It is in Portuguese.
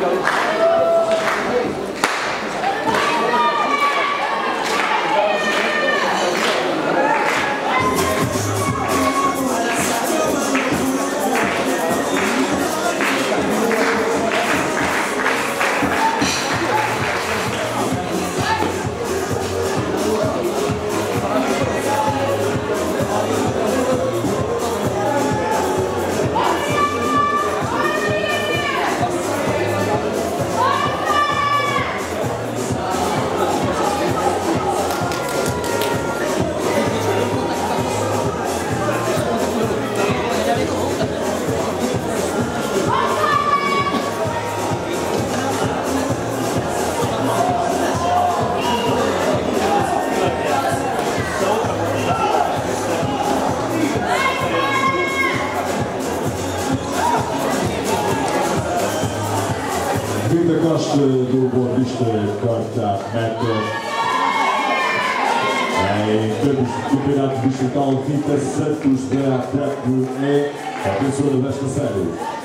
goes. Do Boa Vista corta meta. Em termos de campeonato digital, Vita Santos da Atraco é a vencedora desta série.